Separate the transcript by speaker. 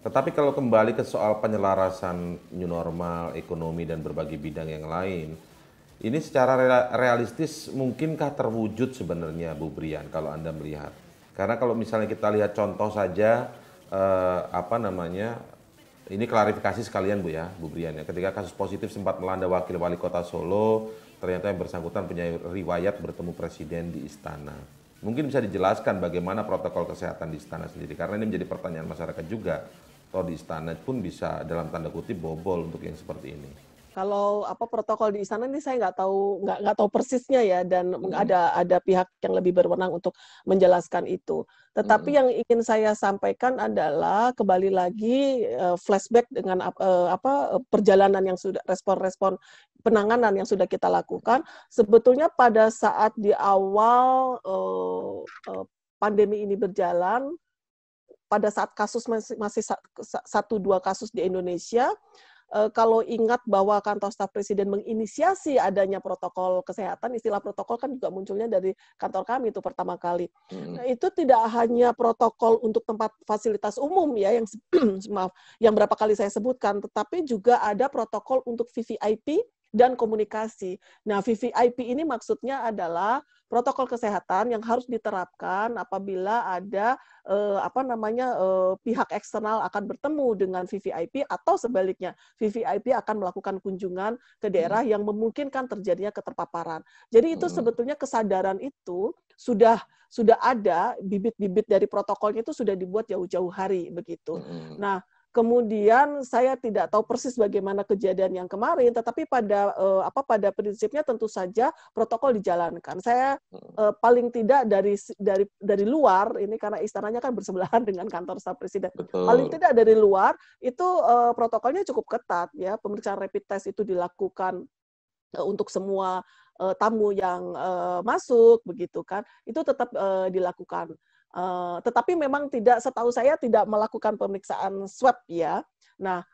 Speaker 1: Tetapi kalau kembali ke soal penyelarasan new normal, ekonomi dan berbagai bidang yang lain, ini secara realistis mungkinkah terwujud sebenarnya Bu Brian kalau Anda melihat? Karena kalau misalnya kita lihat contoh saja eh, apa namanya ini klarifikasi sekalian Bu ya, Bu Brian ya. Ketika kasus positif sempat melanda wakil wali kota Solo, ternyata yang bersangkutan punya riwayat bertemu presiden di istana. Mungkin bisa dijelaskan bagaimana protokol kesehatan di istana sendiri, karena ini menjadi pertanyaan masyarakat juga. Atau di istana pun bisa dalam tanda kutip bobol untuk yang seperti ini.
Speaker 2: Kalau apa protokol di istana ini saya nggak tahu nggak nggak tahu persisnya ya dan hmm. ada ada pihak yang lebih berwenang untuk menjelaskan itu. Tetapi hmm. yang ingin saya sampaikan adalah kembali lagi uh, flashback dengan uh, apa perjalanan yang sudah respon-respon penanganan yang sudah kita lakukan. Sebetulnya pada saat di awal uh, uh, pandemi ini berjalan, pada saat kasus masih masih satu dua kasus di Indonesia uh, kalau ingat bahwa kantor staf presiden menginisiasi adanya protokol kesehatan, istilah protokol kan juga munculnya dari kantor kami itu pertama kali. Hmm. Nah, itu tidak hanya protokol untuk tempat fasilitas umum ya yang maaf yang berapa kali saya sebutkan, tetapi juga ada protokol untuk VVIP dan komunikasi. Nah, VVIP ini maksudnya adalah protokol kesehatan yang harus diterapkan apabila ada eh, apa namanya eh, pihak eksternal akan bertemu dengan VVIP atau sebaliknya VVIP akan melakukan kunjungan ke daerah hmm. yang memungkinkan terjadinya keterpaparan. Jadi itu hmm. sebetulnya kesadaran itu sudah sudah ada bibit-bibit dari protokolnya itu sudah dibuat jauh-jauh hari begitu. Hmm. Nah, Kemudian saya tidak tahu persis bagaimana kejadian yang kemarin, tetapi pada uh, apa pada prinsipnya tentu saja protokol dijalankan. Saya uh, paling tidak dari dari dari luar ini karena istananya kan bersebelahan dengan kantor staf presiden. Betul. Paling tidak dari luar itu uh, protokolnya cukup ketat ya. Pemeriksaan rapid test itu dilakukan uh, untuk semua uh, tamu yang uh, masuk begitu kan. Itu tetap uh, dilakukan. Uh, tetapi memang tidak setahu saya tidak melakukan pemeriksaan swab ya. Nah,